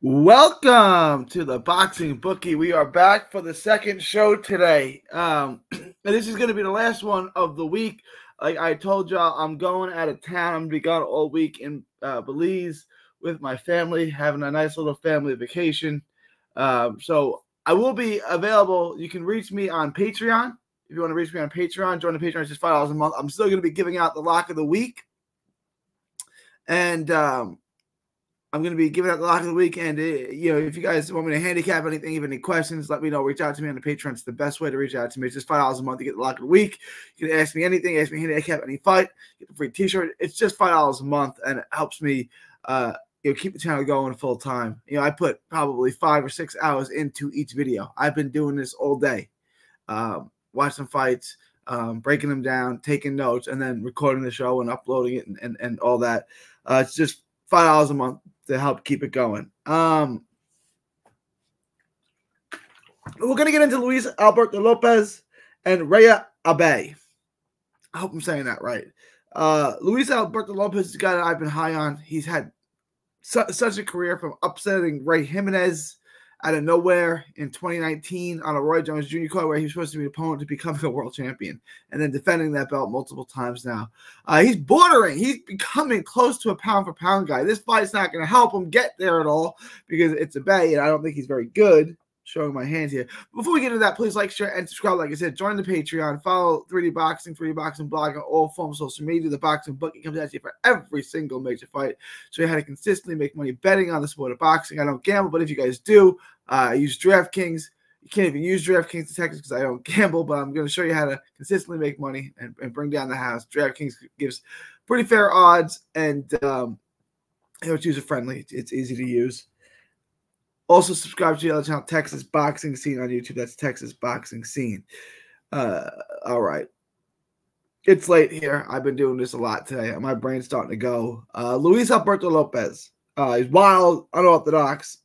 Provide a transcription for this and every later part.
Welcome to the Boxing Bookie. We are back for the second show today. Um, and this is going to be the last one of the week. Like I told y'all, I'm going out of town. I'm going to be gone all week in uh, Belize with my family, having a nice little family vacation. Um, so I will be available. You can reach me on Patreon. If you want to reach me on Patreon, join the Patreon. It's just five dollars a month. I'm still going to be giving out the lock of the week, and um, I'm going to be giving out the lock of the week. And uh, you know, if you guys want me to handicap anything, even any questions, let me know. Reach out to me on the Patreon. It's the best way to reach out to me. It's just five dollars a month to get the lock of the week. You can ask me anything. Ask me handicap any fight. Get a free T-shirt. It's just five dollars a month, and it helps me. Uh, you know, keep the channel going full time. You know, I put probably five or six hours into each video. I've been doing this all day, um, watching fights, um, breaking them down, taking notes, and then recording the show and uploading it and, and, and all that. Uh, it's just five dollars a month to help keep it going. Um, we're gonna get into Luis Alberto Lopez and Reiya Abe. I hope I'm saying that right. Uh, Luis Alberto Lopez is a guy that I've been high on. He's had su- such a career from upsetting Ray Jimenez out of nowhere in 2019 on a Roy Jones Jr. card where he was supposed to be an opponent to becoming a world champion and then defending that belt multiple times now. Uh, he's bordering, he's becoming close to a pound for pound guy. This fight's not going to help him get there at all because it's Abe and I don't think he's very good showing my hands here. Before we get into that, please like, share, and subscribe. Like I said, join the Patreon, follow 3D Boxing, 3D Boxing blog on all forms of social media. The Boxing Bookie comes at you for every single major fight. So you how to consistently make money betting on the sport of boxing. I don't gamble, but if you guys do, uh, I use DraftKings. You can't even use DraftKings to Texas because I don't gamble, but I'm going to show you how to consistently make money and, and bring down the house. DraftKings gives pretty fair odds and um, you know, it's user friendly. It's easy to use. Also, subscribe to the other channel, Texas Boxing Scene on YouTube. That's Texas Boxing Scene. Uh, all right. It's late here. I've been doing this a lot today. My brain's starting to go. Uh, Luis Alberto Lopez. Uh, he's wild, unorthodox,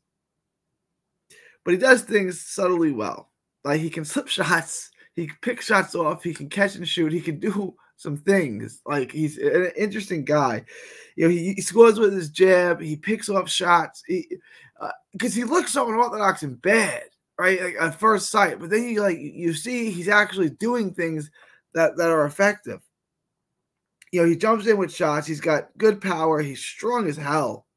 but he does things subtly well. Like he can slip shots, he can pick shots off, he can catch and shoot, he can do some things. Like he's an interesting guy. You know, he, he scores with his jab, he picks off shots. He, because uh, he looks so unorthodox in bed, right? Like at first sight, but then you like you see he's actually doing things that that are effective. You know, he jumps in with shots. He's got good power. He's strong as hell.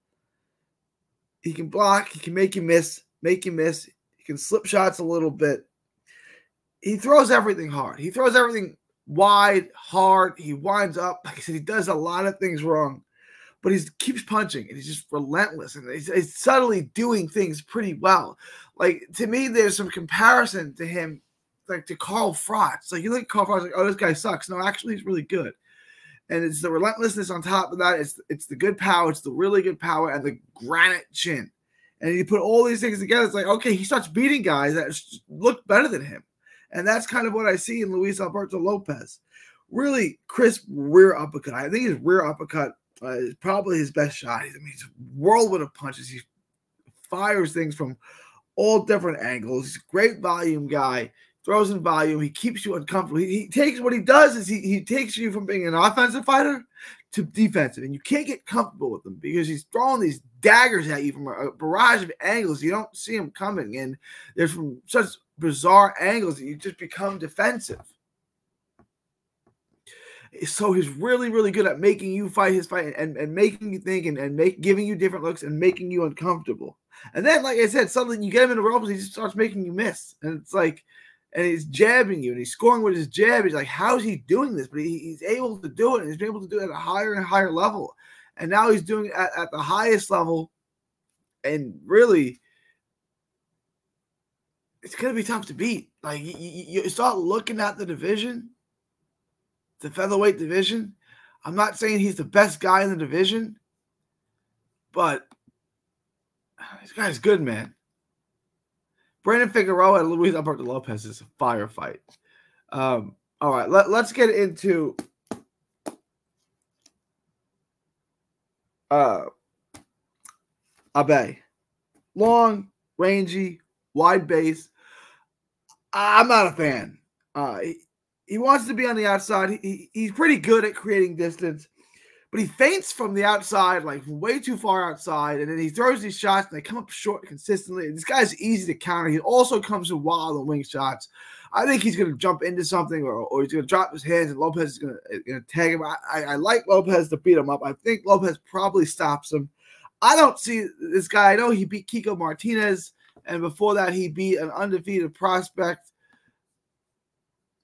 He can block. He can make you miss. Make you miss. He can slip shots a little bit. He throws everything hard. He throws everything wide, hard. He winds up. Like I said, he does a lot of things wrong but he keeps punching and he's just relentless and he's, he's, subtly doing things pretty well. Like to me, there's some comparison to him, like to Carl Froch. Like you look at Carl Froch, like, oh, this guy sucks. No, actually, he's really good. And it's the relentlessness on top of that. It's it's the good power. It's the really good power and the granite chin. And you put all these things together. It's like okay, he starts beating guys that look better than him, and that's kind of what I see in Luis Alberto Lopez. Really crisp rear uppercut. I think his rear uppercut uh, probably his best shot. I mean, he's a whirlwind of punches. He fires things from all different angles. He's a great volume guy. Throws in volume. He keeps you uncomfortable. He, he takes what he does is he, he takes you from being an offensive fighter to defensive, and you can't get comfortable with him because he's throwing these daggers at you from a, a barrage of angles. You don't see him coming, and there's from such bizarre angles that you just become defensive so he's really, really good at making you fight his fight and, and making you think and, and make giving you different looks and making you uncomfortable. And then, like I said, something you get him in the ropes, he just starts making you miss. And it's like, and he's jabbing you and he's scoring with his jab. He's like, how is he doing this? But he, he's able to do it. And he's been able to do it at a higher and higher level. And now he's doing it at, at the highest level. And really, it's going to be tough to beat. Like, you, you start looking at the division the featherweight division. I'm not saying he's the best guy in the division, but this guy's good, man. Brandon Figueroa and Luis Alberto Lopez is a firefight. Um, all right, let, let's get into uh, Abe. Long, rangy, wide base. I'm not a fan. Uh, he wants to be on the outside. He, he's pretty good at creating distance, but he faints from the outside, like way too far outside, and then he throws these shots and they come up short consistently. This guy's easy to counter. He also comes in wild and wing shots. I think he's going to jump into something or, or he's going to drop his hands and Lopez is going to tag him. I, I, like Lopez to beat him up. I think Lopez probably stops him. I don't see this guy. I know he beat Kiko Martinez, and before that, he beat an undefeated prospect.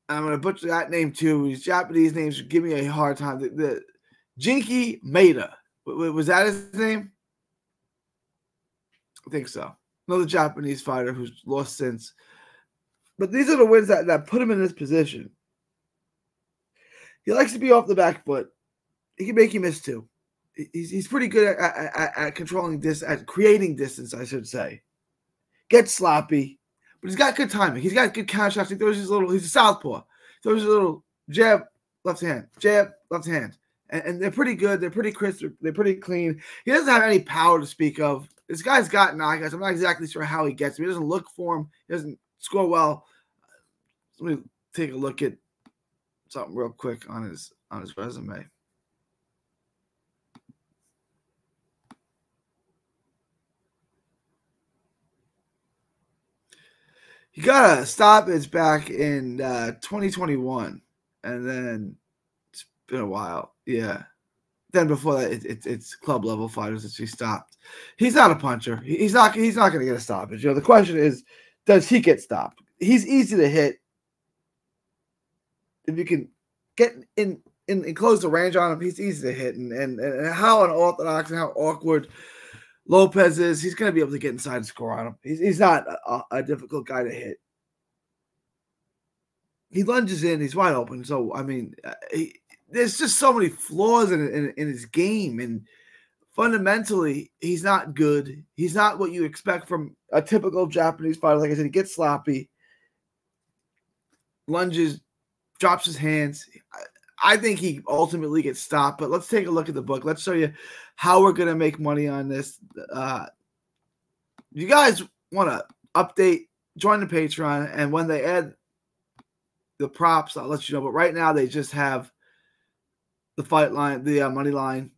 I'm to butcher that name too. These Japanese names give me a hard time. The, the Jinky Maeda. Was that his name? I think so. Another Japanese fighter who's lost since. But these are the wins that, that put him in this position. He likes to be off the back foot. He can make you miss too. He's, he's pretty good at, at, at controlling this, at creating distance, I should say. Gets sloppy, but he's got good timing. He's got good counter shots. He throws his little, he's a southpaw. Throws his little jab, left hand, jab, left hand and, and they're pretty good. They're pretty crisp. They're, they're, pretty clean. He doesn't have any power to speak of. This guy's got knockouts. I'm not exactly sure how he gets them. He doesn't look for him. He doesn't score well. Let me take a look at something real quick on his on his resume. He got a stoppage back in uh, 2021, and then it's been a while. Yeah. Then before that, it, it, it's club level fighters that she stopped. He's not a puncher. He's not. He's not going to get a stoppage. You know, the question is, does he get stopped? He's easy to hit. If you can get in and close the range on him, he's easy to hit. And and, and how unorthodox and how awkward Lopez is, he's going to be able to get inside and score on him. He's, he's not a, a difficult guy to hit. He lunges in, he's wide open. So I mean, uh, he, there's just so many flaws in, in, in his game, and fundamentally, he's not good. He's not what you expect from a typical Japanese fighter. Like I said, he gets sloppy, lunges, drops his hands. I think he ultimately gets stopped. But let's take a look at the book. Let's show you how we're gonna make money on this. Uh, you guys want to update? Join the Patreon, and when they add the props, I'll let you know. But right now, they just have the fight line, the uh, money line.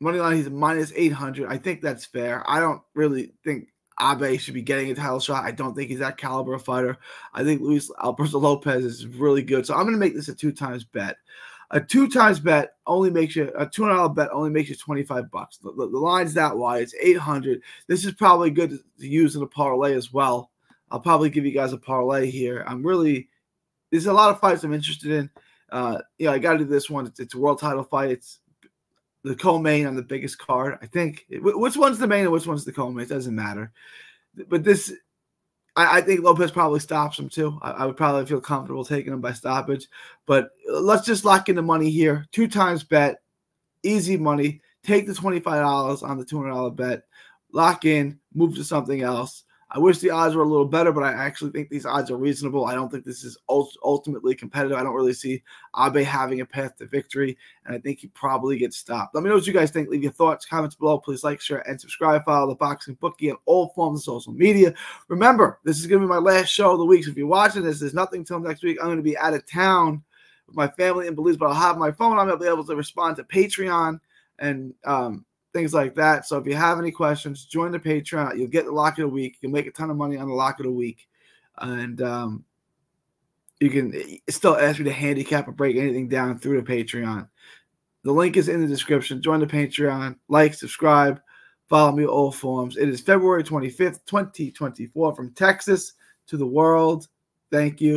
Money line, he's minus 800. I think that's fair. I don't really think Abe should be getting a title shot. I don't think he's that caliber of fighter. I think Luis Alberto Lopez is really good. So I'm going to make this a two times bet. A two times bet only makes you a two hundred dollar bet only makes you twenty five bucks. The, the, the, line's that wide. It's eight hundred. This is probably good to, to use in a parlay as well. I'll probably give you guys a parlay here. I'm really there's a lot of fights I'm interested in. Uh, yeah, I got to do this one. It's, it's, a world title fight. It's the co-main on the biggest card. I think. Which one's the main and which one's the co-main? It doesn't matter. But this, I, I think Lopez probably stops him too. I, I, would probably feel comfortable taking him by stoppage. But let's just lock in the money here. Two times bet, easy money. Take the twenty five dollars on the two hundred dollar bet. Lock in. Move to something else. I wish the odds were a little better, but I actually think these odds are reasonable. I don't think this is ultimately competitive. I don't really see Abe having a path to victory, and I think he probably gets stopped. Let me know what you guys think. Leave your thoughts, comments below. Please like, share, and subscribe. Follow the Boxing Bookie on all forms of social media. Remember, this is going to be my last show of the week. So if you're watching this, there's nothing until next week. I'm going to be out of town with my family in Belize, but I'll have my phone. I'm going to be able to respond to Patreon and um, things like that. So if you have any questions, join the Patreon. You'll get the lock of the week. You'll make a ton of money on the lock of the week, and um, you can eh, still ask me to handicap or break anything down through the Patreon. The link is in the description. Join the Patreon. Like, subscribe, follow me all forms. It is February 25th, 2024, from Texas to the world. Thank you.